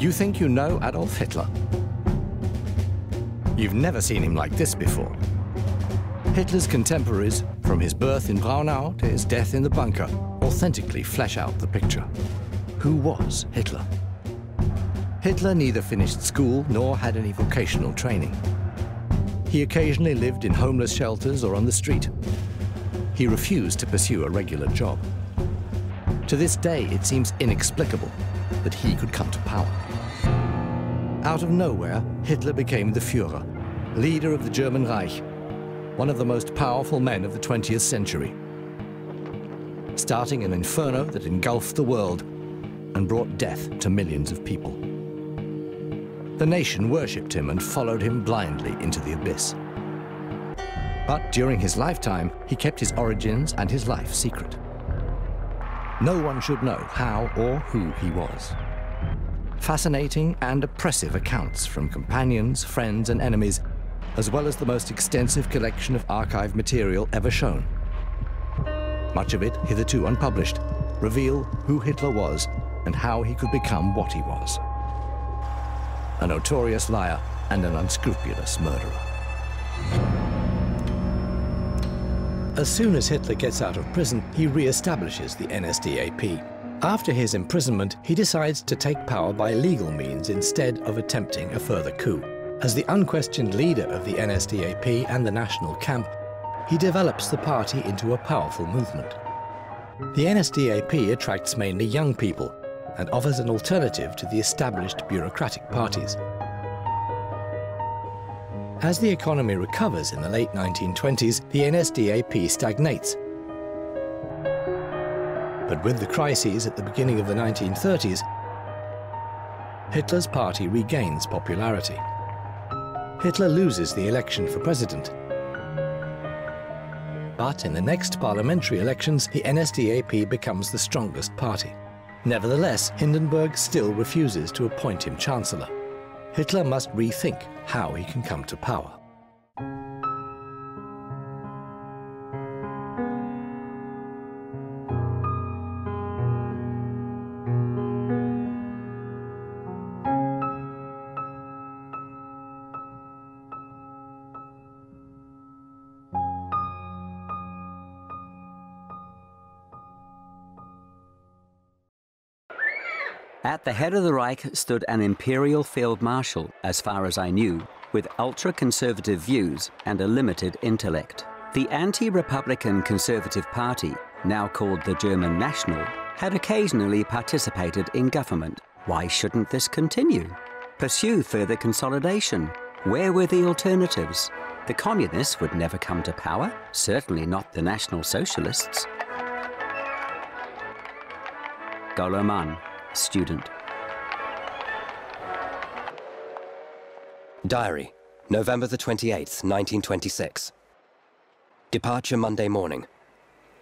You think you know Adolf Hitler? You've never seen him like this before. Hitler's contemporaries, from his birth in Braunau to his death in the bunker, authentically flesh out the picture. Who was Hitler? Hitler neither finished school nor had any vocational training. He occasionally lived in homeless shelters or on the street. He refused to pursue a regular job. To this day, it seems inexplicable that he could come to power. Out of nowhere, Hitler became the Führer, leader of the German Reich, one of the most powerful men of the 20th century. Starting an inferno that engulfed the world and brought death to millions of people. The nation worshipped him and followed him blindly into the abyss. But during his lifetime, he kept his origins and his life secret. No one should know how or who he was. Fascinating and oppressive accounts from companions, friends, and enemies, as well as the most extensive collection of archive material ever shown. Much of it, hitherto unpublished, reveal who Hitler was and how he could become what he was a notorious liar and an unscrupulous murderer. As soon as Hitler gets out of prison, he re-establishes the NSDAP. After his imprisonment, he decides to take power by legal means instead of attempting a further coup. As the unquestioned leader of the NSDAP and the National Camp, he develops the party into a powerful movement. The NSDAP attracts mainly young people and offers an alternative to the established bureaucratic parties. As the economy recovers in the late 1920s, the NSDAP stagnates. But with the crises at the beginning of the 1930s, Hitler's party regains popularity. Hitler loses the election for president. But in the next parliamentary elections, the NSDAP becomes the strongest party. Nevertheless, Hindenburg still refuses to appoint him chancellor. Hitler must rethink how he can come to power. At the head of the Reich stood an imperial field marshal, as far as I knew, with ultra-conservative views and a limited intellect. The anti-republican Conservative Party, now called the German National, had occasionally participated in government. Why shouldn't this continue? Pursue further consolidation. Where were the alternatives? The communists would never come to power, certainly not the National Socialists. Golo Mann, student. Diary, November the 28th, 1926. Departure Monday morning.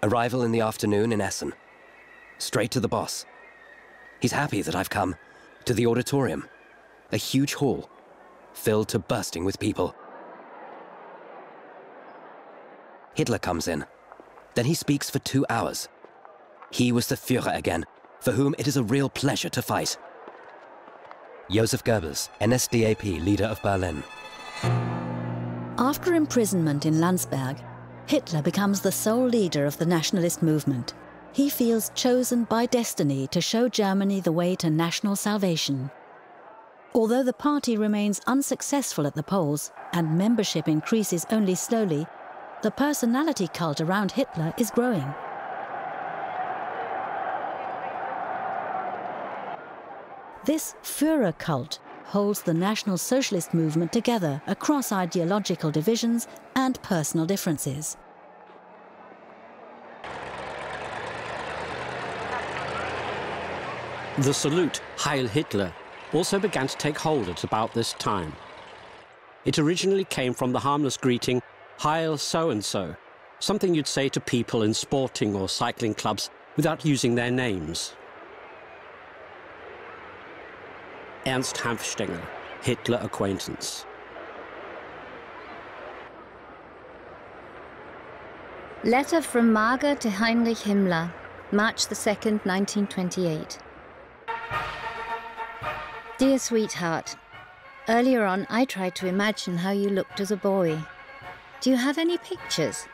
Arrival in the afternoon in Essen. Straight to the boss. He's happy that I've come. To the auditorium. A huge hall. Filled to bursting with people. Hitler comes in. Then he speaks for two hours. He was the Führer again, for whom it is a real pleasure to fight. Joseph Goebbels, NSDAP leader of Berlin. After imprisonment in Landsberg, Hitler becomes the sole leader of the nationalist movement. He feels chosen by destiny to show Germany the way to national salvation. Although the party remains unsuccessful at the polls and membership increases only slowly, the personality cult around Hitler is growing. This Führer cult holds the National Socialist movement together across ideological divisions and personal differences. The salute, Heil Hitler, also began to take hold at about this time. It originally came from the harmless greeting, Heil so-and-so, something you'd say to people in sporting or cycling clubs without using their names. Ernst Hanfstaengl, Hitler acquaintance. Letter from Marga to Heinrich Himmler, March the 2nd, 1928. Dear sweetheart, earlier on I tried to imagine how you looked as a boy. Do you have any pictures?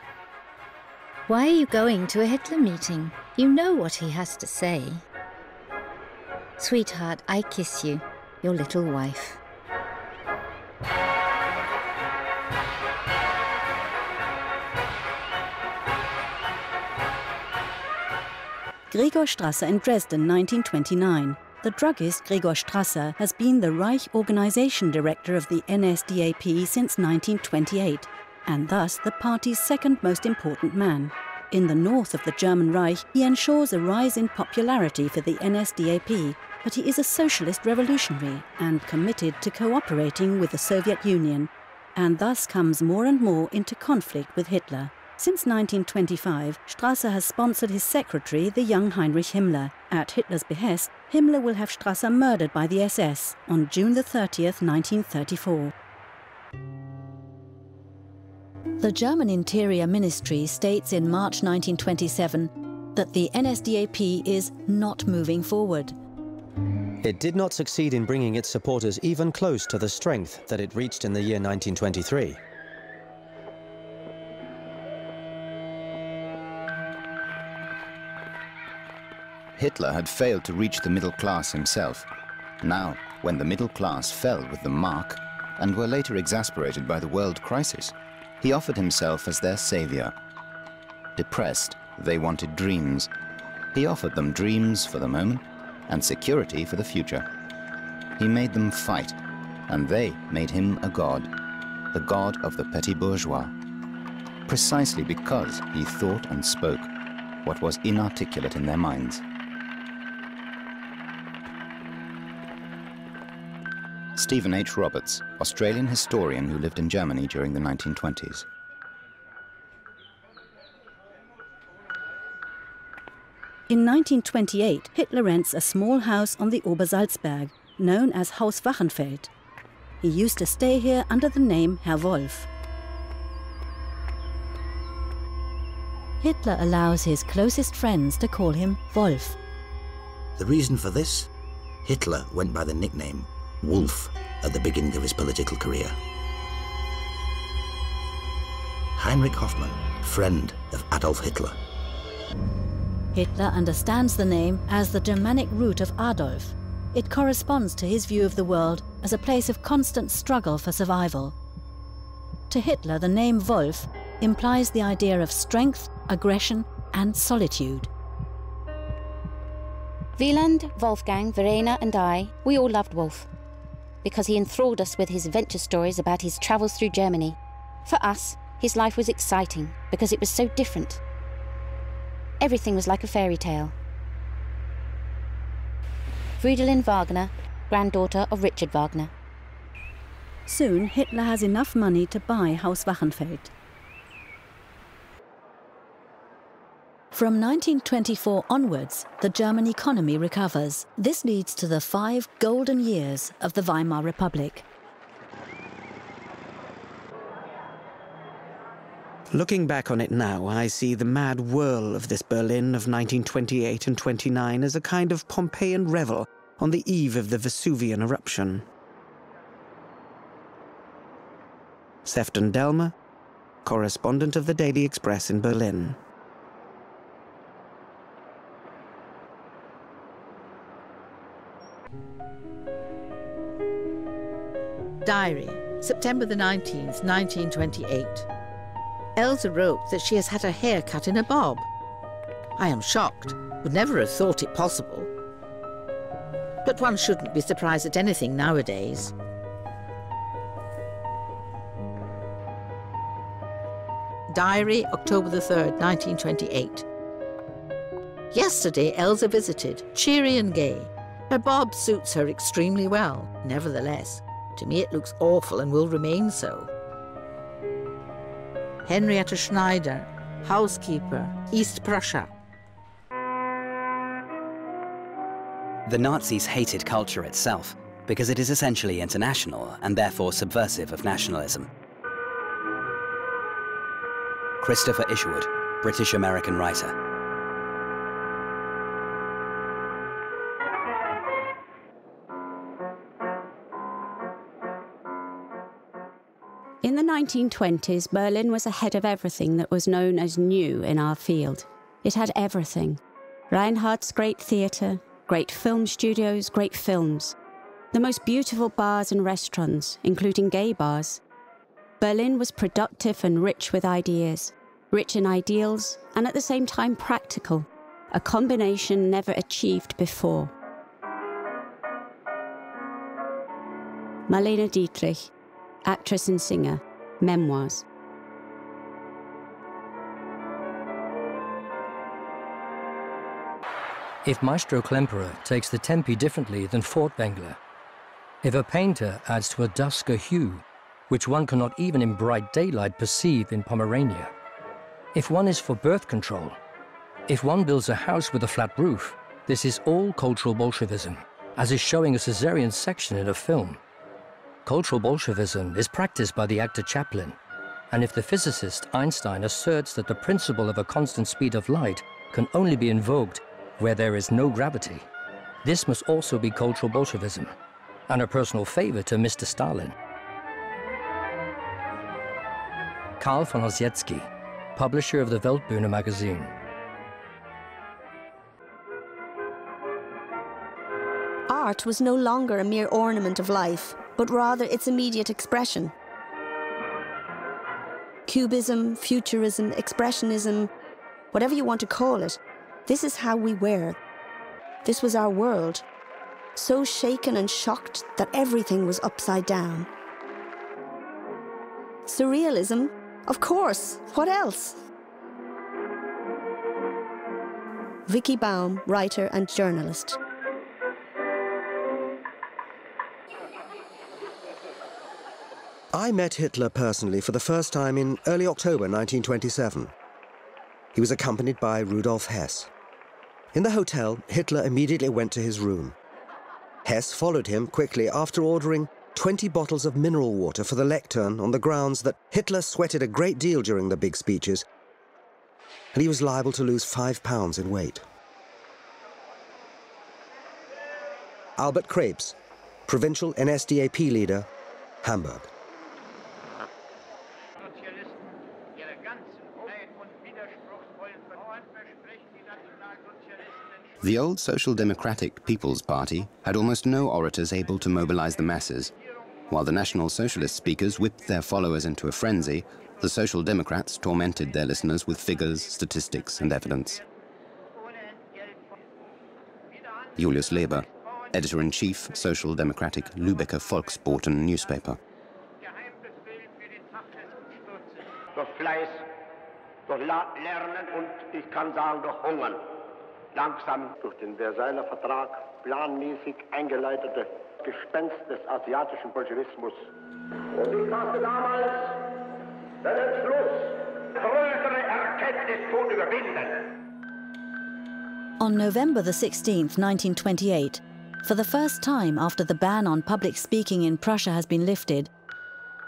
Why are you going to a Hitler meeting? You know what he has to say. Sweetheart, I kiss you, your little wife. Gregor Strasser in Dresden, 1929. The druggist Gregor Strasser has been the Reich Organization Director of the NSDAP since 1928, and thus the party's second most important man. In the north of the German Reich, he ensures a rise in popularity for the NSDAP, but he is a socialist revolutionary and committed to cooperating with the Soviet Union, and thus comes more and more into conflict with Hitler. Since 1925, Strasser has sponsored his secretary, the young Heinrich Himmler. At Hitler's behest, Himmler will have Strasser murdered by the SS on June 30th, 1934. The German Interior Ministry states in March 1927 that the NSDAP is not moving forward. It did not succeed in bringing its supporters even close to the strength that it reached in the year 1923. Hitler had failed to reach the middle class himself. Now, when the middle class fell with the Mark and were later exasperated by the world crisis, he offered himself as their savior. Depressed, they wanted dreams. He offered them dreams for the moment and security for the future. He made them fight, and they made him a god, the god of the petty bourgeois, precisely because he thought and spoke what was inarticulate in their minds. Stephen H. Roberts, Australian historian who lived in Germany during the 1920s. In 1928, Hitler rents a small house on the Obersalzberg, known as Haus Wachenfeld. He used to stay here under the name Herr Wolf. Hitler allows his closest friends to call him Wolf. The reason for this? Hitler went by the nickname Wolf at the beginning of his political career. Heinrich Hoffmann, friend of Adolf Hitler. Hitler understands the name as the Germanic root of Adolf. It corresponds to his view of the world as a place of constant struggle for survival. To Hitler, the name Wolf implies the idea of strength, aggression, and solitude. Wieland, Wolfgang, Verena, and I, we all loved Wolf because he enthralled us with his adventure stories about his travels through Germany. For us, his life was exciting because it was so different. Everything was like a fairy tale. Friedelind Wagner, granddaughter of Richard Wagner. Soon, Hitler has enough money to buy Haus Wachenfeld. From 1924 onwards, the German economy recovers. This leads to the five golden years of the Weimar Republic. Looking back on it now, I see the mad whirl of this Berlin of 1928 and 29 as a kind of Pompeian revel on the eve of the Vesuvian eruption. Sefton Delmer, correspondent of the Daily Express in Berlin. Diary, September the 19th, 1928. Elsa wrote that she has had her hair cut in a bob. I am shocked, would never have thought it possible. But one shouldn't be surprised at anything nowadays. Diary, October the 3rd, 1928. Yesterday, Elsa visited, cheery and gay. Her bob suits her extremely well, nevertheless. To me, it looks awful and will remain so. Henrietta Schneider, housekeeper, East Prussia. The Nazis hated culture itself because it is essentially international and therefore subversive of nationalism. Christopher Isherwood, British-American writer. In the 1920s, Berlin was ahead of everything that was known as new in our field. It had everything Reinhardt's great theatre, great film studios, great films, the most beautiful bars and restaurants, including gay bars. Berlin was productive and rich with ideas, rich in ideals, and at the same time practical, a combination never achieved before. Marlene Dietrich, actress and singer, memoirs. If Maestro Klemperer takes the tempi differently than Furtwängler, if a painter adds to a dusk a hue, which one cannot even in bright daylight perceive in Pomerania, if one is for birth control, if one builds a house with a flat roof, this is all cultural Bolshevism, as is showing a cesarean section in a film. Cultural Bolshevism is practiced by the actor Chaplin, and if the physicist Einstein asserts that the principle of a constant speed of light can only be invoked where there is no gravity, this must also be cultural Bolshevism, and a personal favor to Mr. Stalin. Carl von Ossietzky, publisher of the Weltbühne magazine. Art was no longer a mere ornament of life, but rather its immediate expression. Cubism, futurism, expressionism, whatever you want to call it, this is how we were. This was our world, so shaken and shocked that everything was upside down. Surrealism? Of course, what else? Vicky Baum, writer and journalist. I met Hitler personally for the first time in early October 1927. He was accompanied by Rudolf Hess. In the hotel, Hitler immediately went to his room. Hess followed him quickly after ordering 20 bottles of mineral water for the lectern on the grounds that Hitler sweated a great deal during the big speeches and he was liable to lose five pounds in weight. Albert Krebs, provincial NSDAP leader, Hamburg. The old Social Democratic People's Party had almost no orators able to mobilize the masses. While the National Socialist speakers whipped their followers into a frenzy, the Social Democrats tormented their listeners with figures, statistics, and evidence. Julius Leber, editor-in-chief, Social Democratic Lübecker Volksboten newspaper. Durch Lernen und ich kann sagen durch Hungern. langsam durch den Versailler Vertrag planmäßig eingeleitete Gespenst des asiatischen Bolschewismus. Und ich fasste damals den Entschluss, größere Erkenntnis zu überwinden. On November the 16th, 1928, for the first time after the ban on public speaking in Prussia has been lifted,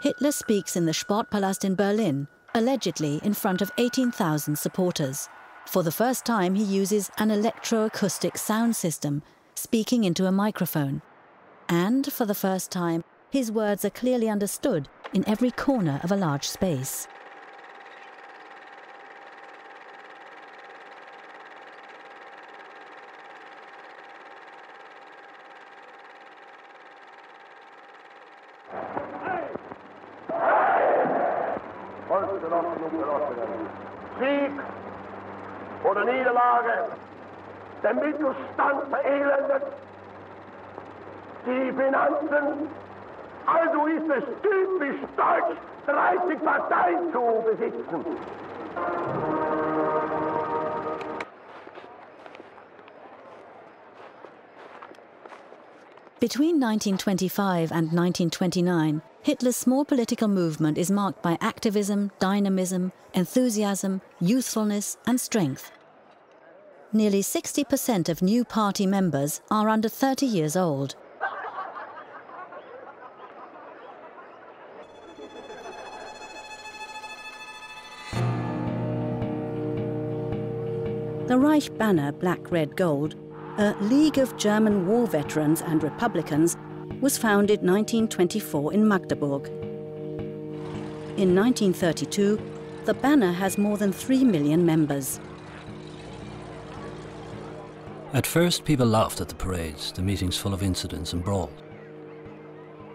Hitler speaks in the Sportpalast in Berlin, allegedly in front of 18,000 supporters. For the first time, he uses an electroacoustic sound system, speaking into a microphone. And for the first time, his words are clearly understood in every corner of a large space. Niederlage, der Mittelstand verelendet, die Finanzen. Also ist es typisch deutsch, 30 Parteien zu besitzen. Between 1925 and 1929, Hitler's small political movement is marked by activism, dynamism, enthusiasm, youthfulness, and strength. Nearly 60% of new party members are under 30 years old. The Reich banner, black, red, gold, a League of German War Veterans and Republicans, was founded 1924 in Magdeburg. In 1932, the banner has more than 3 million members. At first, people laughed at the parades, the meetings full of incidents and brawls.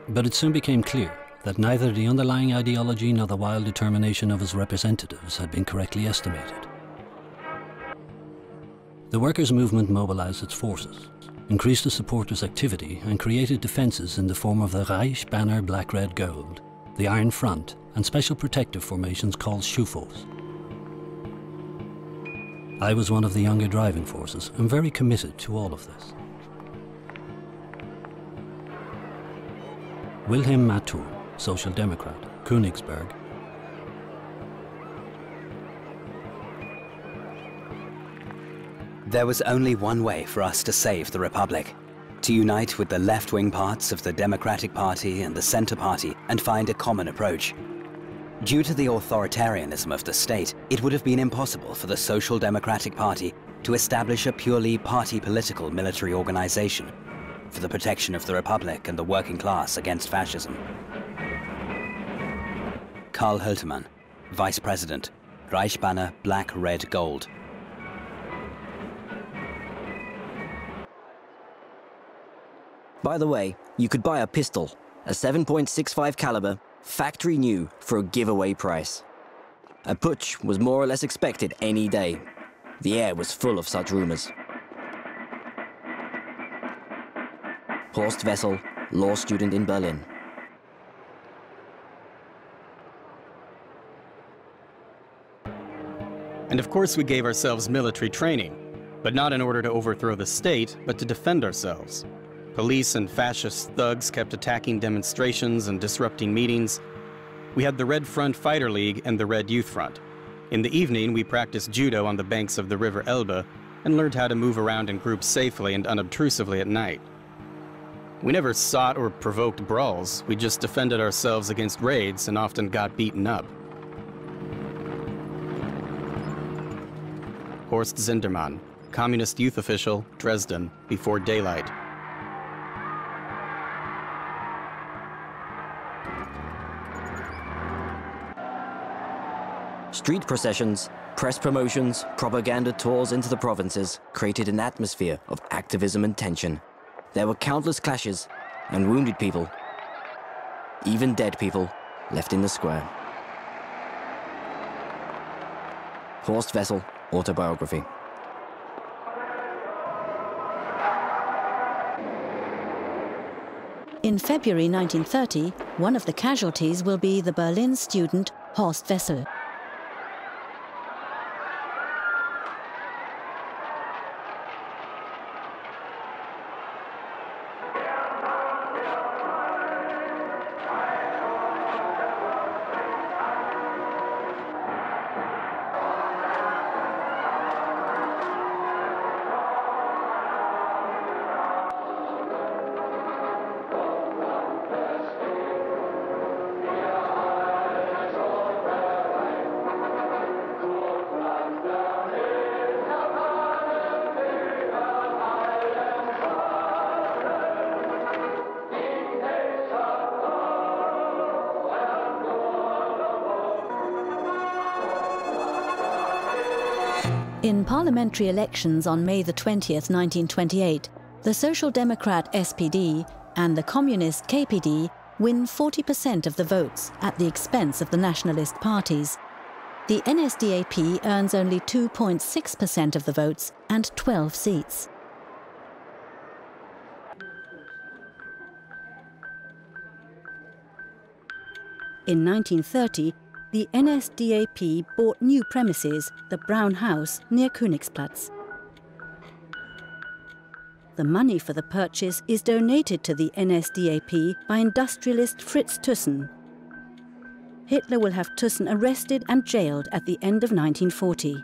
But it soon became clear that neither the underlying ideology nor the wild determination of his representatives had been correctly estimated. The workers' movement mobilized its forces, increased the supporters' activity, and created defences in the form of the Reich Banner Black Red Gold, the Iron Front, and special protective formations called Schufos. I was one of the younger driving forces and very committed to all of this. Wilhelm Matthau, Social Democrat, Königsberg. There was only one way for us to save the Republic. To unite with the left-wing parts of the Democratic Party and the Centre Party and find a common approach. Due to the authoritarianism of the state, it would have been impossible for the Social Democratic Party to establish a purely party political military organization for the protection of the Republic and the working class against fascism. Karl Höltermann, Vice President, Reichsbanner Black Red Gold. By the way, you could buy a pistol, a 7.65 caliber, factory new, for a giveaway price. A putsch was more or less expected any day. The air was full of such rumors. Horst Wessel, law student in Berlin. And of course we gave ourselves military training, but not in order to overthrow the state, but to defend ourselves. Police and fascist thugs kept attacking demonstrations and disrupting meetings. We had the Red Front Fighter League and the Red Youth Front. In the evening, we practiced judo on the banks of the River Elbe and learned how to move around in groups safely and unobtrusively at night. We never sought or provoked brawls, we just defended ourselves against raids and often got beaten up. Horst Sindermann, Communist youth official, Dresden, before daylight. Street processions, press promotions, propaganda tours into the provinces created an atmosphere of activism and tension. There were countless clashes and wounded people, even dead people, left in the square. Horst Wessel, Autobiography. In February 1930, one of the casualties will be the Berlin student Horst Wessel. Parliamentary elections on May the 20th, 1928, the Social Democrat SPD and the Communist KPD win 40% of the votes at the expense of the nationalist parties. The NSDAP earns only 2.6% of the votes and 12 seats. In 1930, the NSDAP bought new premises, the Brown House, near Königsplatz. The money for the purchase is donated to the NSDAP by industrialist Fritz Thyssen. Hitler will have Thyssen arrested and jailed at the end of 1940.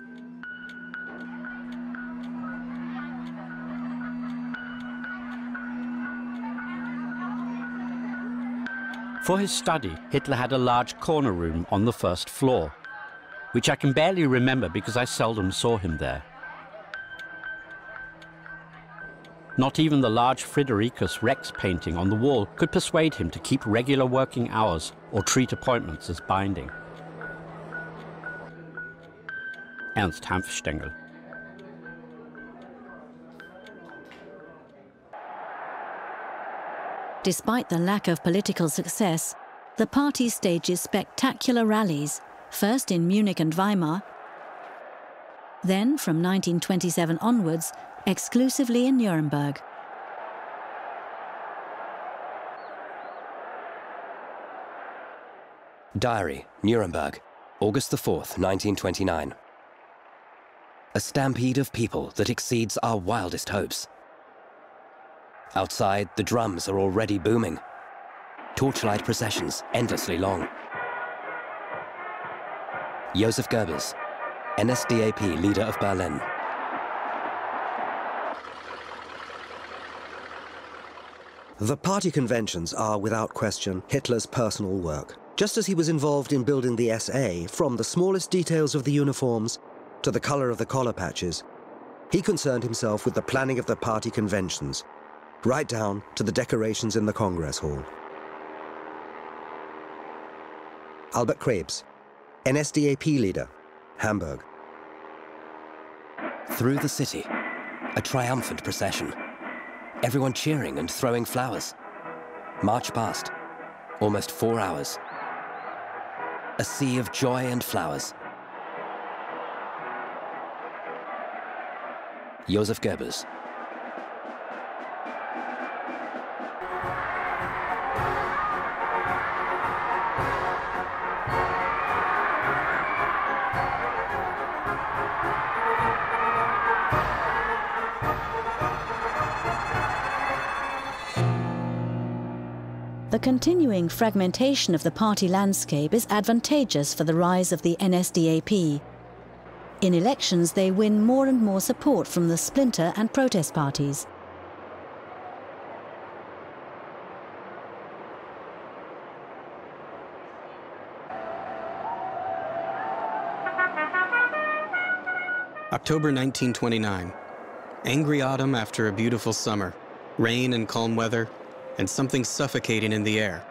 For his study, Hitler had a large corner room on the first floor, which I can barely remember because I seldom saw him there. Not even the large Fridericus Rex painting on the wall could persuade him to keep regular working hours or treat appointments as binding. Ernst Hanfstaengl Despite the lack of political success, the party stages spectacular rallies, first in Munich and Weimar, then from 1927 onwards, exclusively in Nuremberg. Diary, Nuremberg, August the 4th, 1929. A stampede of people that exceeds our wildest hopes. Outside, the drums are already booming. Torchlight processions, endlessly long. Josef Goebbels, NSDAP leader of Berlin. The party conventions are, without question, Hitler's personal work. Just as he was involved in building the SA, from the smallest details of the uniforms to the color of the collar patches, he concerned himself with the planning of the party conventions, right down to the decorations in the Congress Hall. Albert Krebs, NSDAP leader, Hamburg. Through the city, a triumphant procession. Everyone cheering and throwing flowers. March past, almost four hours. A sea of joy and flowers. Joseph Goebbels. The continuing fragmentation of the party landscape is advantageous for the rise of the NSDAP. In elections, they win more and more support from the splinter and protest parties. October 1929. Angry autumn after a beautiful summer. Rain and calm weather, and something suffocating in the air.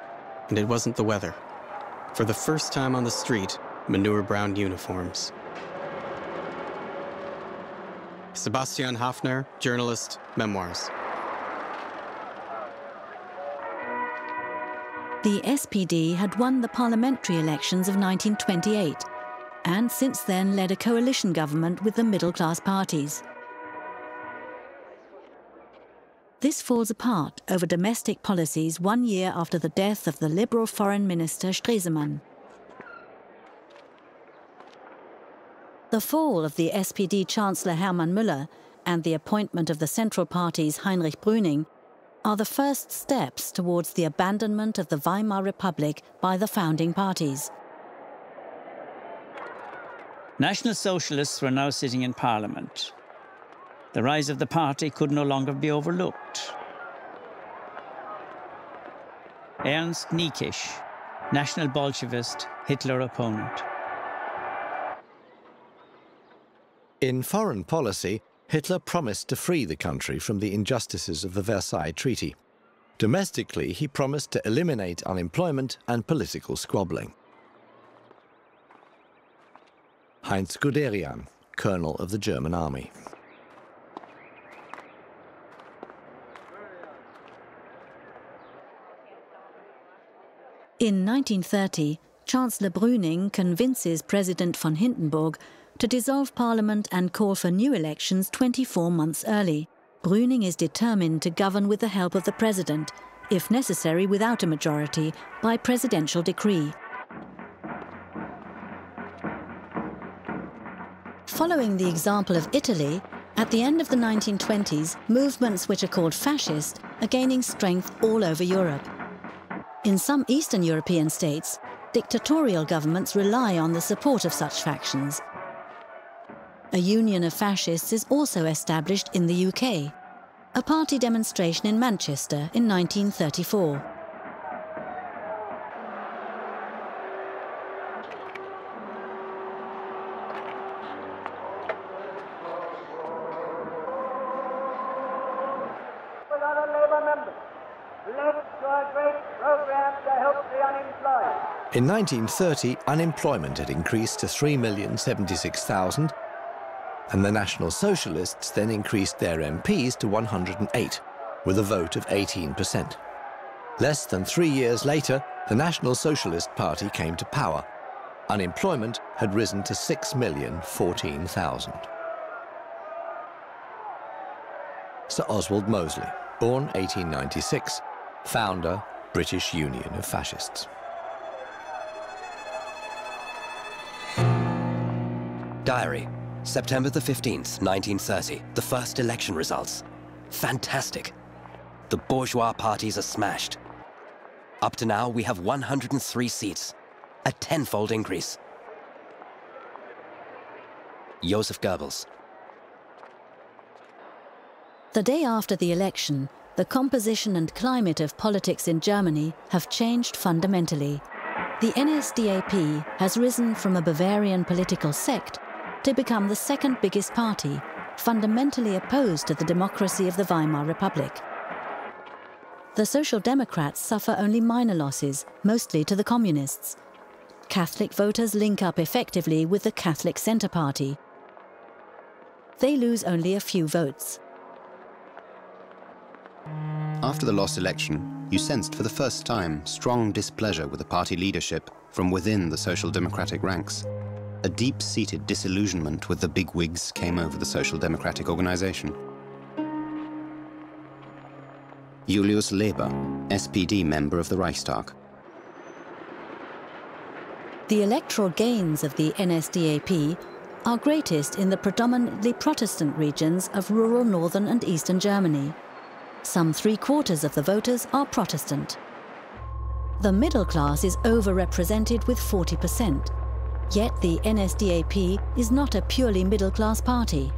And it wasn't the weather. For the first time on the street, manure brown uniforms. Sebastian Haffner, journalist, memoirs. The SPD had won the parliamentary elections of 1928 and since then led a coalition government with the middle class parties. This falls apart over domestic policies one year after the death of the Liberal Foreign Minister Stresemann. The fall of the SPD Chancellor Hermann Müller and the appointment of the Central Party's Heinrich Brüning are the first steps towards the abandonment of the Weimar Republic by the founding parties. National Socialists were now sitting in Parliament. The rise of the party could no longer be overlooked. Ernst Niekisch, National Bolshevist, Hitler opponent. In foreign policy, Hitler promised to free the country from the injustices of the Versailles Treaty. Domestically, he promised to eliminate unemployment and political squabbling. Heinz Guderian, Colonel of the German Army. In 1930, Chancellor Brüning convinces President von Hindenburg to dissolve Parliament and call for new elections 24 months early. Brüning is determined to govern with the help of the President, if necessary without a majority, by presidential decree. Following the example of Italy, at the end of the 1920s, movements which are called fascist are gaining strength all over Europe. In some Eastern European states, dictatorial governments rely on the support of such factions. A union of fascists is also established in the UK, a party demonstration in Manchester in 1934. In 1930, unemployment had increased to 3,076,000 and the National Socialists then increased their MPs to 108, with a vote of 18%. Less than three years later, the National Socialist Party came to power. Unemployment had risen to 6,014,000. Sir Oswald Mosley, born 1896, founder, British Union of Fascists. Diary, September the 15th, 1930. The first election results. Fantastic. The bourgeois parties are smashed. Up to now, we have 103 seats, a tenfold increase. Joseph Goebbels. The day after the election, the composition and climate of politics in Germany have changed fundamentally. The NSDAP has risen from a Bavarian political sect to become the second biggest party, fundamentally opposed to the democracy of the Weimar Republic. The Social Democrats suffer only minor losses, mostly to the Communists. Catholic voters link up effectively with the Catholic Centre Party. They lose only a few votes. After the lost election, you sensed for the first time strong displeasure with the party leadership from within the Social Democratic ranks. A deep-seated disillusionment with the bigwigs came over the Social Democratic organization. Julius Leber, SPD member of the Reichstag. The electoral gains of the NSDAP are greatest in the predominantly Protestant regions of rural northern and eastern Germany. Some three quarters of the voters are Protestant. The middle class is overrepresented with 40%. Yet the NSDAP is not a purely middle class party.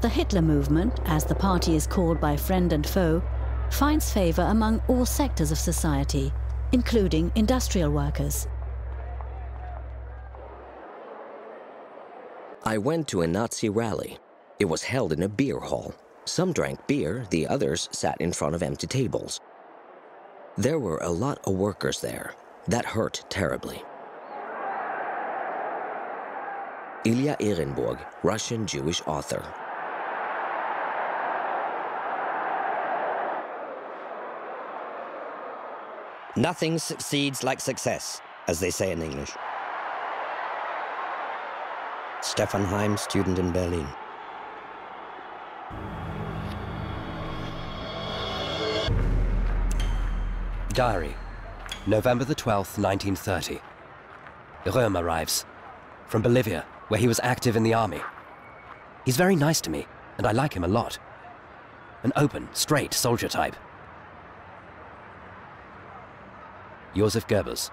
The Hitler movement, as the party is called by friend and foe, finds favour among all sectors of society, including industrial workers. I went to a Nazi rally. It was held in a beer hall. Some drank beer, the others sat in front of empty tables. There were a lot of workers there. That hurt terribly. Ilya Ehrenburg, Russian Jewish author. Nothing succeeds like success, as they say in English. Stefan Heym, student in Berlin. Diary, November the 12th, 1930. Röhm arrives, from Bolivia, where he was active in the army. He's very nice to me, and I like him a lot. An open, straight soldier type. Josef Goebbels.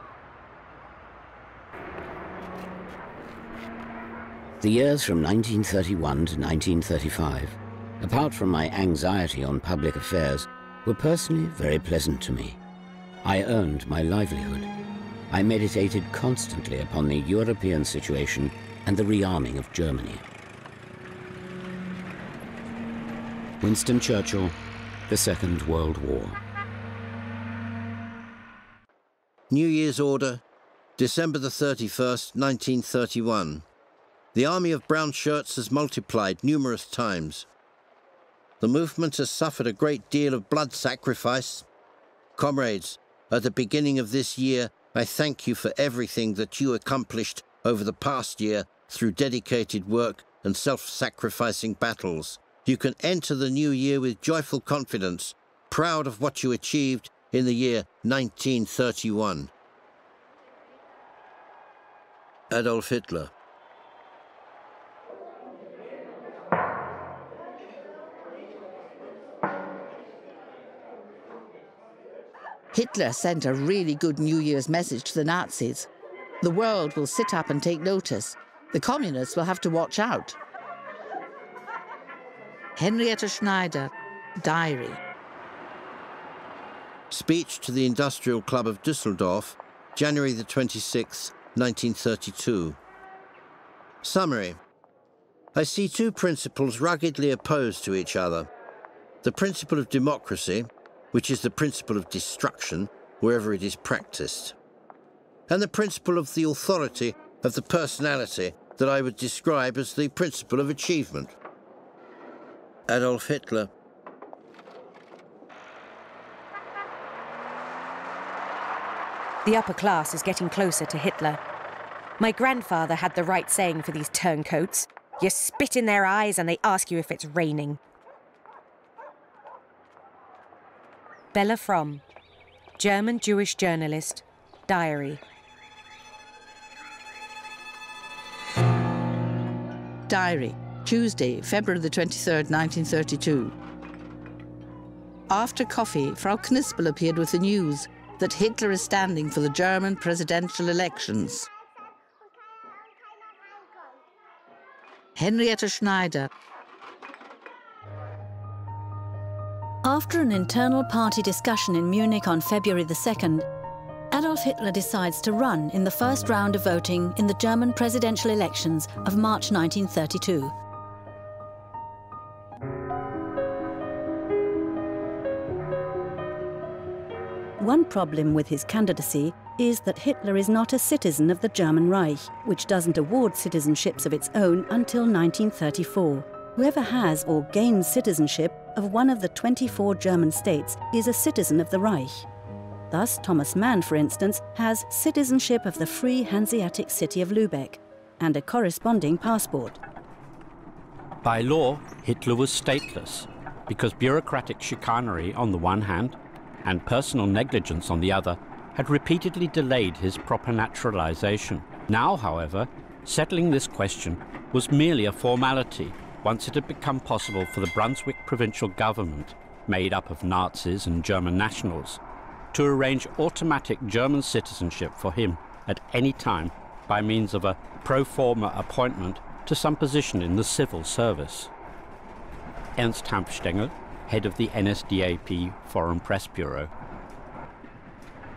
The years from 1931 to 1935, apart from my anxiety on public affairs, were personally very pleasant to me. I earned my livelihood. I meditated constantly upon the European situation and the rearming of Germany. Winston Churchill, The Second World War. New Year's Order, December the 31st, 1931. The army of brown shirts has multiplied numerous times. The movement has suffered a great deal of blood sacrifice. Comrades, at the beginning of this year, I thank you for everything that you accomplished over the past year through dedicated work and self-sacrificing battles. You can enter the new year with joyful confidence, proud of what you achieved in the year 1931. Adolf Hitler. Hitler sent a really good New Year's message to the Nazis. The world will sit up and take notice. The communists will have to watch out. Henrietta Schneider, Diary. Speech to the Industrial Club of Dusseldorf, January the 26th, 1932. Summary. I see two principles ruggedly opposed to each other. The principle of democracy, which is the principle of destruction wherever it is practiced, and the principle of the authority of the personality that I would describe as the principle of achievement. Adolf Hitler. The upper class is getting closer to Hitler. My grandfather had the right saying for these turncoats. You spit in their eyes and they ask you if it's raining. Bella Fromm, German Jewish journalist, diary. Diary, Tuesday, February the 23rd, 1932. After coffee, Frau Knispel appeared with the news that Hitler is standing for the German presidential elections. Henrietta Schneider. After an internal party discussion in Munich on February the 2nd, Adolf Hitler decides to run in the first round of voting in the German presidential elections of March 1932. One problem with his candidacy is that Hitler is not a citizen of the German Reich, which doesn't award citizenships of its own until 1934. Whoever has or gains citizenship of one of the 24 German states is a citizen of the Reich. Thus, Thomas Mann, for instance, has citizenship of the free Hanseatic city of Lübeck and a corresponding passport. By law, Hitler was stateless because bureaucratic chicanery on the one hand and personal negligence on the other had repeatedly delayed his proper naturalization. Now, however, settling this question was merely a formality once it had become possible for the Brunswick provincial government, made up of Nazis and German nationals, to arrange automatic German citizenship for him at any time by means of a pro forma appointment to some position in the civil service. Ernst Hanfstaengl, head of the NSDAP Foreign Press Bureau.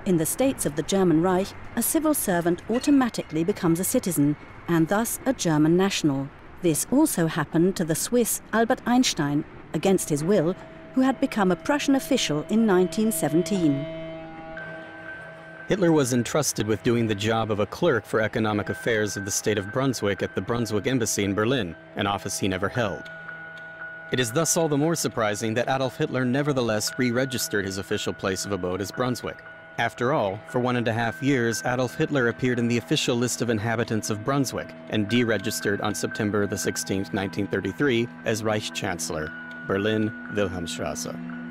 In the states of the German Reich, a civil servant automatically becomes a citizen and thus a German national. This also happened to the Swiss Albert Einstein, against his will, who had become a Prussian official in 1917. Hitler was entrusted with doing the job of a clerk for economic affairs of the state of Brunswick at the Brunswick Embassy in Berlin, an office he never held. It is thus all the more surprising that Adolf Hitler nevertheless re-registered his official place of abode as Brunswick. After all, for one and a half years, Adolf Hitler appeared in the official list of inhabitants of Brunswick and deregistered on September the 16th, 1933 as Reich Chancellor, Berlin, Wilhelmstrasse.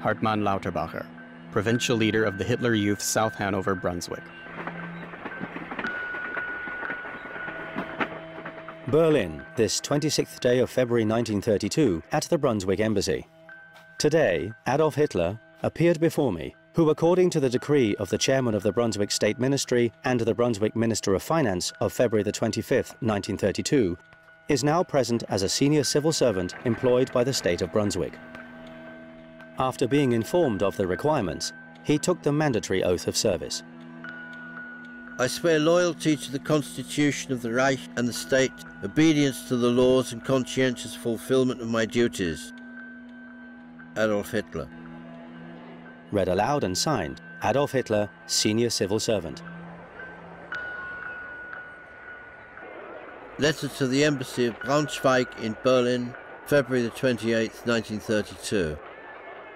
Hartmann Lauterbacher, provincial leader of the Hitler Youth South Hanover, Brunswick. Berlin, this 26th day of February 1932, at the Brunswick Embassy. Today, Adolf Hitler appeared before me, who according to the decree of the chairman of the Brunswick State Ministry and the Brunswick Minister of Finance of February the 25th, 1932, is now present as a senior civil servant employed by the state of Brunswick. After being informed of the requirements, he took the mandatory oath of service. I swear loyalty to the Constitution of the Reich and the State, obedience to the laws and conscientious fulfillment of my duties. Adolf Hitler. Read aloud and signed, Adolf Hitler, Senior Civil Servant. Letter to the Embassy of Braunschweig in Berlin, February the 28th, 1932.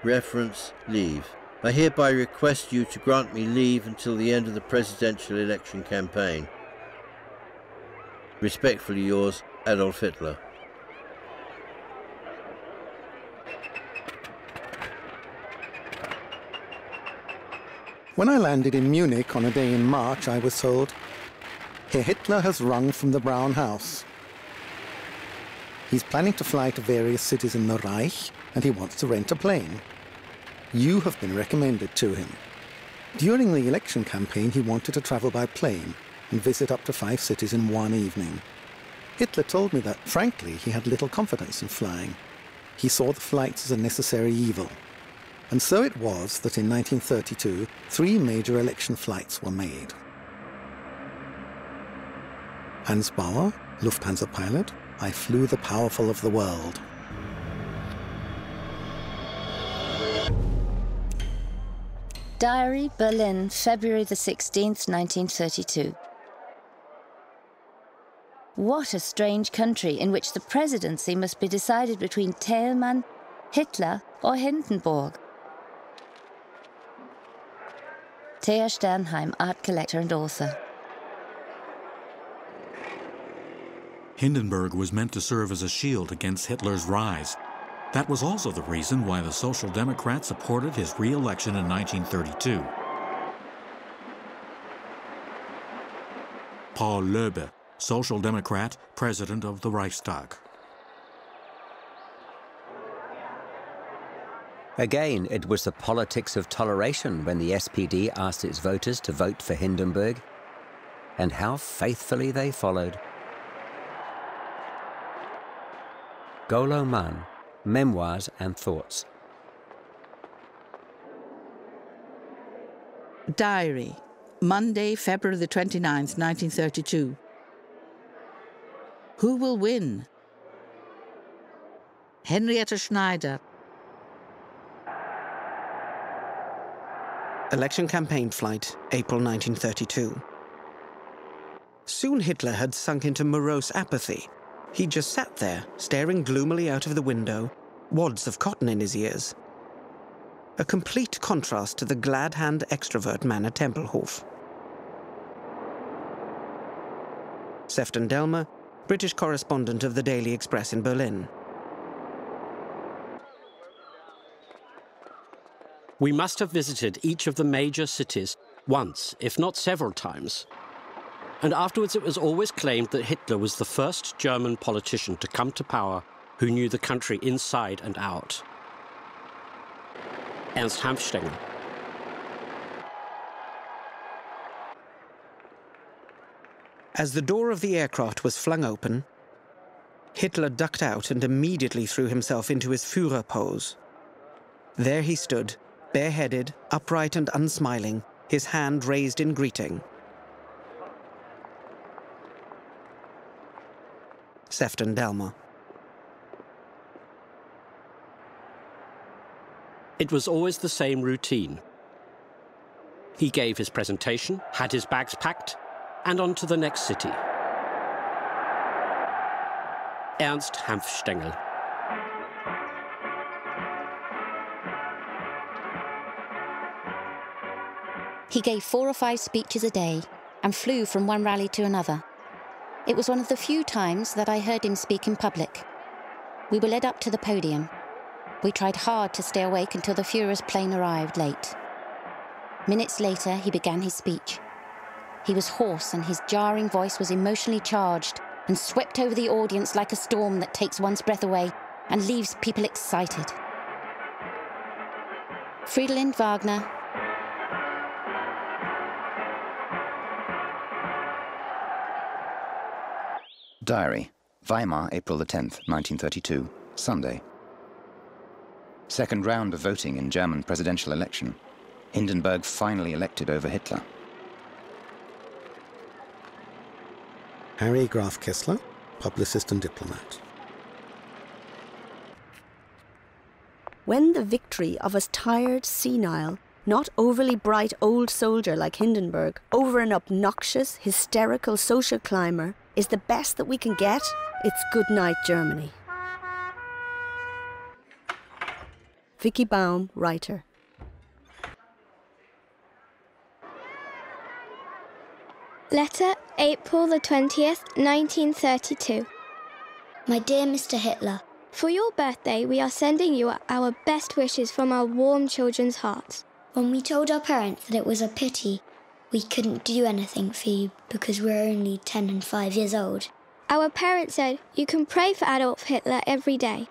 Reference, leave. I hereby request you to grant me leave until the end of the presidential election campaign. Respectfully yours, Adolf Hitler. When I landed in Munich on a day in March, I was told, Herr Hitler has rung from the Brown House. He's planning to fly to various cities in the Reich, and he wants to rent a plane. You have been recommended to him. During the election campaign, he wanted to travel by plane and visit up to five cities in one evening. Hitler told me that, frankly, he had little confidence in flying. He saw the flights as a necessary evil. And so it was that in 1932, three major election flights were made. Hans Bauer, Lufthansa pilot, I flew the powerful of the world. Diary, Berlin, February the 16th, 1932. What a strange country in which the presidency must be decided between Thälmann, Hitler, or Hindenburg. Thea Sternheim, art collector and author. Hindenburg was meant to serve as a shield against Hitler's rise. That was also the reason why the Social Democrats supported his re election in 1932. Paul Löbe, Social Democrat, President of the Reichstag. Again, it was the politics of toleration when the SPD asked its voters to vote for Hindenburg, and how faithfully they followed. Golo Mann, Memoirs and Thoughts. Diary, Monday, February the 29th, 1932. Who will win? Henrietta Schneider, Election campaign flight, April 1932. Soon Hitler had sunk into morose apathy. He just sat there, staring gloomily out of the window, wads of cotton in his ears. A complete contrast to the glad hand extrovert man at Tempelhof. Sefton Delmer, British correspondent of the Daily Express in Berlin. We must have visited each of the major cities once, if not several times. And afterwards, it was always claimed that Hitler was the first German politician to come to power who knew the country inside and out. Ernst Hanfstaengl. As the door of the aircraft was flung open, Hitler ducked out and immediately threw himself into his Führer pose. There he stood, bareheaded, upright and unsmiling, his hand raised in greeting. Sefton Delmer. It was always the same routine. He gave his presentation, had his bags packed, and on to the next city. Ernst Hanfstaengl. He gave four or five speeches a day and flew from one rally to another. It was one of the few times that I heard him speak in public. We were led up to the podium. We tried hard to stay awake until the Fuhrer's plane arrived late. Minutes later, he began his speech. He was hoarse and his jarring voice was emotionally charged and swept over the audience like a storm that takes one's breath away and leaves people excited. Friedelind Wagner Diary, Weimar, April the 10th, 1932, Sunday. Second round of voting in German presidential election. Hindenburg finally elected over Hitler. Harry Graf Kessler, publicist and diplomat. When the victory of a tired, senile, not overly bright old soldier like Hindenburg over an obnoxious, hysterical social climber is the best that we can get, it's good night, Germany. Vicky Baum, writer. Letter, April the 20th, 1932. My dear Mr. Hitler, For your birthday, we are sending you our best wishes from our warm children's hearts. when we told our parents that it was a pity we couldn't do anything for you because we're only 10 and 5 years old, Our parents said you can pray for Adolf Hitler every day,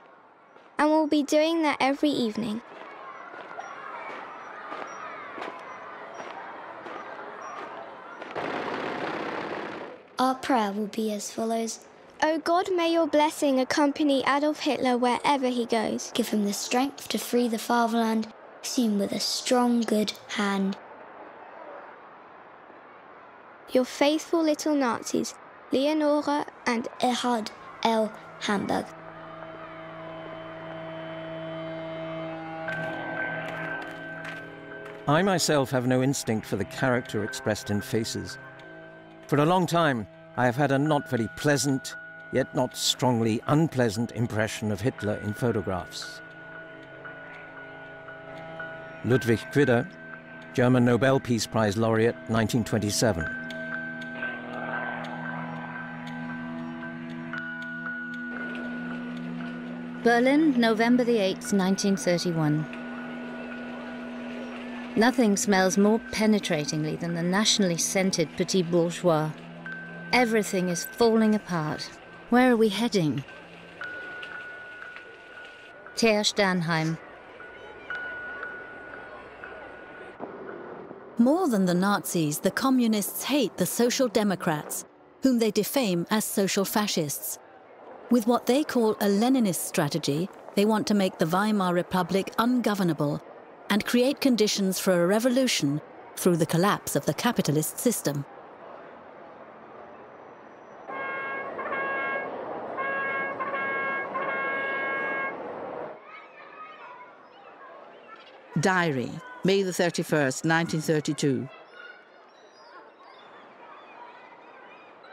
and we'll be doing that every evening. our prayer will be as follows Oh God, may your blessing accompany Adolf Hitler wherever he goes. Give him the strength to free the fatherland, soon with a strong, good hand. Your faithful little Nazis, Leonora and Erhard L. Hamburg. I myself have no instinct for the character expressed in faces. For a long time, I have had a not very pleasant, yet not strongly unpleasant impression of Hitler in photographs. Ludwig Quidde, German Nobel Peace Prize laureate, 1927. Berlin, November the 8th, 1931. Nothing smells more penetratingly than the nationally scented petit bourgeois. Everything is falling apart. Where are we heading? Thea Sternheim. More than the Nazis, the Communists hate the Social Democrats, whom they defame as social fascists. With what they call a Leninist strategy, they want to make the Weimar Republic ungovernable and create conditions for a revolution through the collapse of the capitalist system. Diary, May the 31st, 1932.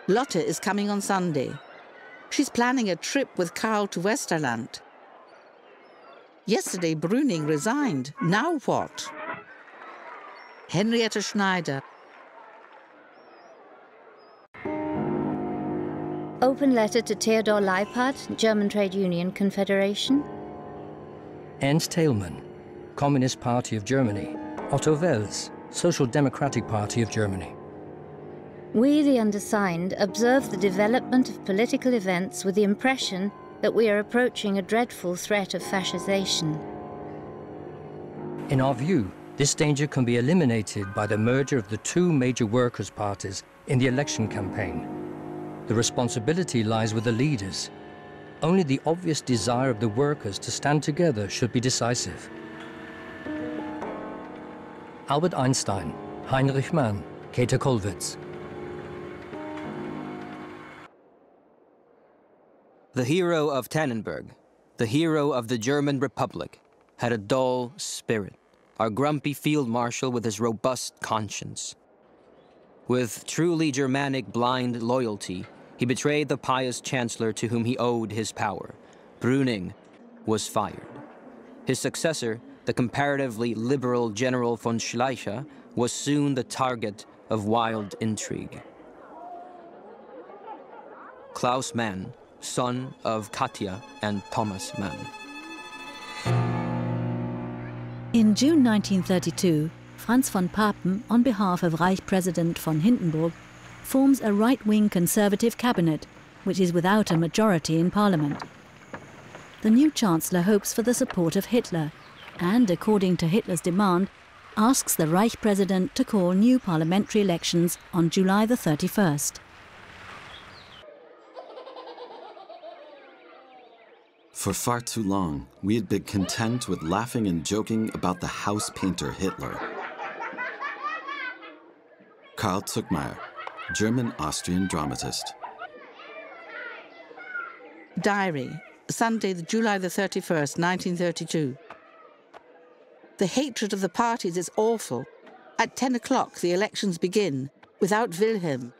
Lotte is coming on Sunday. She's planning a trip with Karl to Westerland. Yesterday, Brüning resigned. Now what? Henriette Schneider. Open letter to Theodor Leipart, German Trade Union Confederation. Ernst Thälmann, Communist Party of Germany. Otto Wels, Social Democratic Party of Germany. We, the undersigned, observe the development of political events with the impression that we are approaching a dreadful threat of fascisation. In our view, this danger can be eliminated by the merger of the two major workers' parties in the election campaign. The responsibility lies with the leaders. Only the obvious desire of the workers to stand together should be decisive. Albert Einstein, Heinrich Mann, Käthe Kollwitz. The hero of Tannenberg, the hero of the German Republic, had a dull spirit, our grumpy field marshal with his robust conscience. With truly Germanic blind loyalty, he betrayed the pious chancellor to whom he owed his power. Brüning was fired. His successor, the comparatively liberal General von Schleicher, was soon the target of wild intrigue. Klaus Mann, son of Katia and Thomas Mann. In June 1932, Franz von Papen, on behalf of Reich President von Hindenburg, forms a right-wing conservative cabinet, which is without a majority in parliament. The new chancellor hopes for the support of Hitler and, according to Hitler's demand, asks the Reich President to call new parliamentary elections on July the 31st. For far too long, we had been content with laughing and joking about the house painter Hitler. Carl Zuckmayer, German-Austrian dramatist. Diary, Sunday, July the 31st, 1932. The hatred of the parties is awful. At 10 o'clock, the elections begin, without Wilhelm.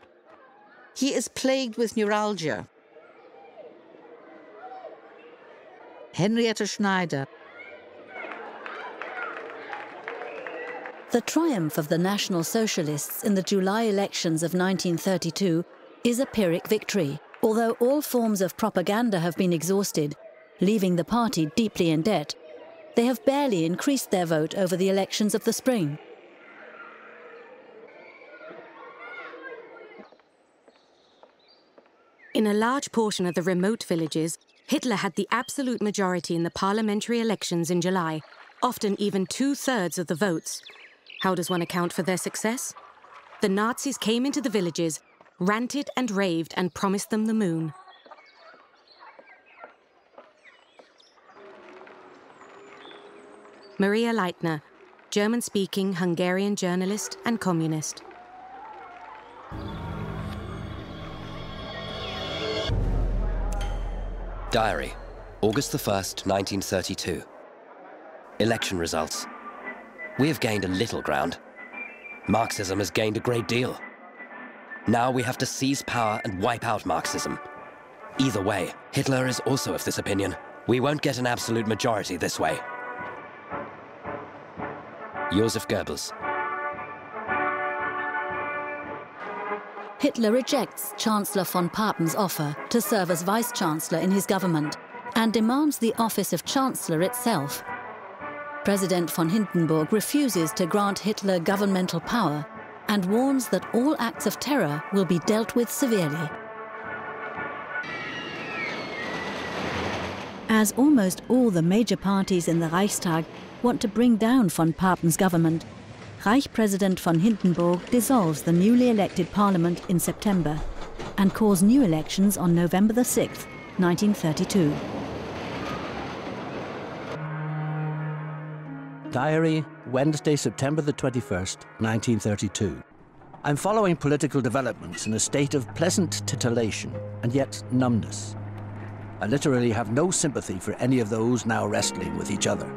He is plagued with neuralgia. Henriette Schneider. The triumph of the National Socialists in the July elections of 1932 is a Pyrrhic victory, although all forms of propaganda have been exhausted, leaving the party deeply in debt. They have barely increased their vote over the elections of the spring. In a large portion of the remote villages, Hitler had the absolute majority in the parliamentary elections in July, often even two thirds of the votes. How does one account for their success? The Nazis came into the villages, ranted and raved, and promised them the moon. Maria Leitner, German speaking Hungarian journalist and communist. Diary, August the 1st, 1932. Election results. We have gained a little ground. Marxism has gained a great deal. Now we have to seize power and wipe out Marxism. Either way, Hitler is also of this opinion. We won't get an absolute majority this way. Joseph Goebbels. Hitler rejects Chancellor von Papen's offer to serve as vice-chancellor in his government and demands the office of chancellor itself. President von Hindenburg refuses to grant Hitler governmental power and warns that all acts of terror will be dealt with severely. As almost all the major parties in the Reichstag want to bring down von Papen's government, Reich President von Hindenburg dissolves the newly elected parliament in September and calls new elections on November the 6th, 1932. Diary, Wednesday, September the 21st, 1932. I'm following political developments in a state of pleasant titillation and yet numbness. I literally have no sympathy for any of those now wrestling with each other.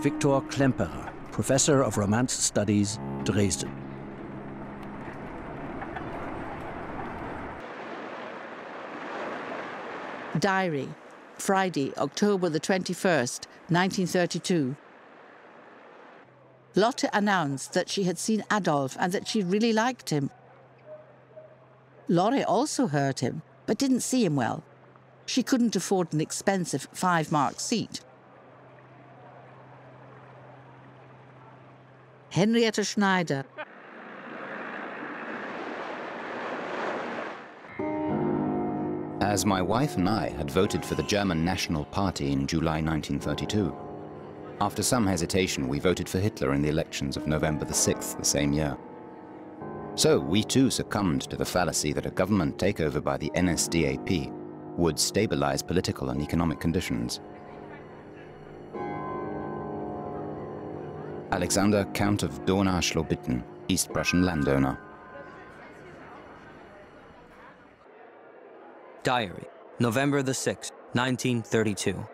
Victor Klemperer, Professor of Romance Studies, Dresden. Diary, Friday, October the 21st, 1932. Lotte announced that she had seen Adolf and that she really liked him. Lore also heard him, but didn't see him well. She couldn't afford an expensive five-mark seat. Henrietta Schneider. As my wife and I had voted for the German National Party in July 1932. After some hesitation, we voted for Hitler in the elections of November the 6th the same year. So we too succumbed to the fallacy that a government takeover by the NSDAP would stabilize political and economic conditions. Alexander, Count of Dohna-Schlobitten, East Prussian landowner. Diary, November the 6th, 1932.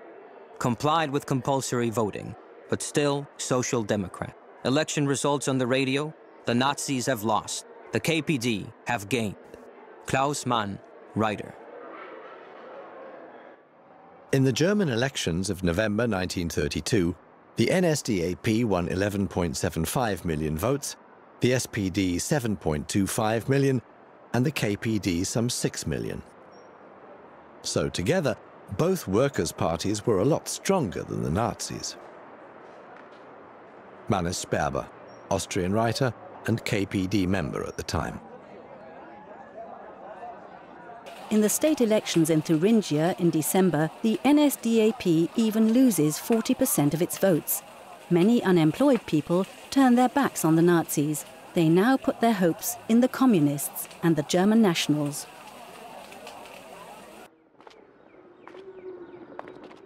Complied with compulsory voting, but still Social Democrat. Election results on the radio. The Nazis have lost. The KPD have gained. Klaus Mann, writer. In the German elections of November 1932, the NSDAP won 11.75 million votes, the SPD 7.25 million, and the KPD some 6 million. So together, both workers' parties were a lot stronger than the Nazis. Manès Sperber, Austrian writer and KPD member at the time. In the state elections in Thuringia in December, the NSDAP even loses 40% of its votes. Many unemployed people turn their backs on the Nazis. They now put their hopes in the communists and the German nationals.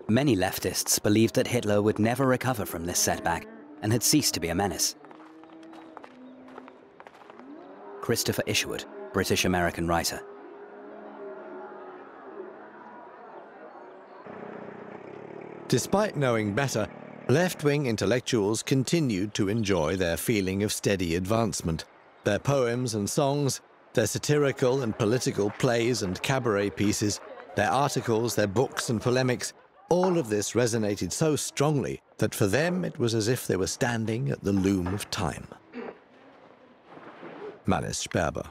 Many leftists believed that Hitler would never recover from this setback and had ceased to be a menace. Christopher Isherwood, British-American writer. Despite knowing better, left-wing intellectuals continued to enjoy their feeling of steady advancement. Their poems and songs, their satirical and political plays and cabaret pieces, their articles, their books and polemics, all of this resonated so strongly that for them it was as if they were standing at the loom of time. Manès Sperber.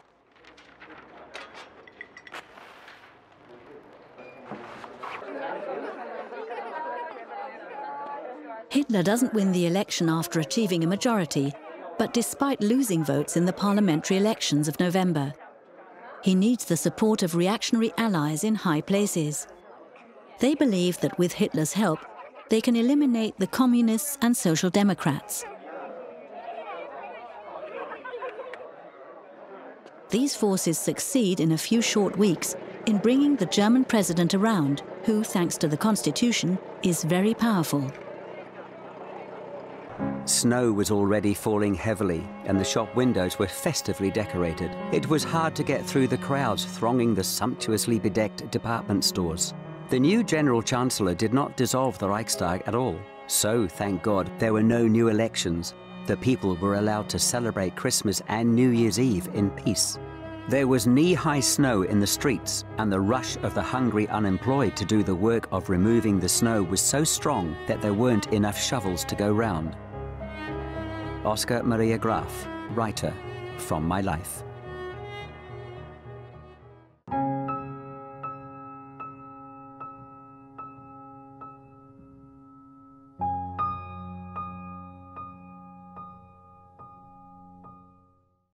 Hitler doesn't win the election after achieving a majority, but despite losing votes in the parliamentary elections of November. He needs the support of reactionary allies in high places. They believe that with Hitler's help, they can eliminate the communists and social democrats. These forces succeed in a few short weeks in bringing the German president around, who, thanks to the constitution, is very powerful. Snow was already falling heavily, and the shop windows were festively decorated. It was hard to get through the crowds thronging the sumptuously bedecked department stores. The new General Chancellor did not dissolve the Reichstag at all. So, thank God, there were no new elections. The people were allowed to celebrate Christmas and New Year's Eve in peace. There was knee-high snow in the streets, and the rush of the hungry unemployed to do the work of removing the snow was so strong that there weren't enough shovels to go round. Oscar Maria Graf, writer, From My Life.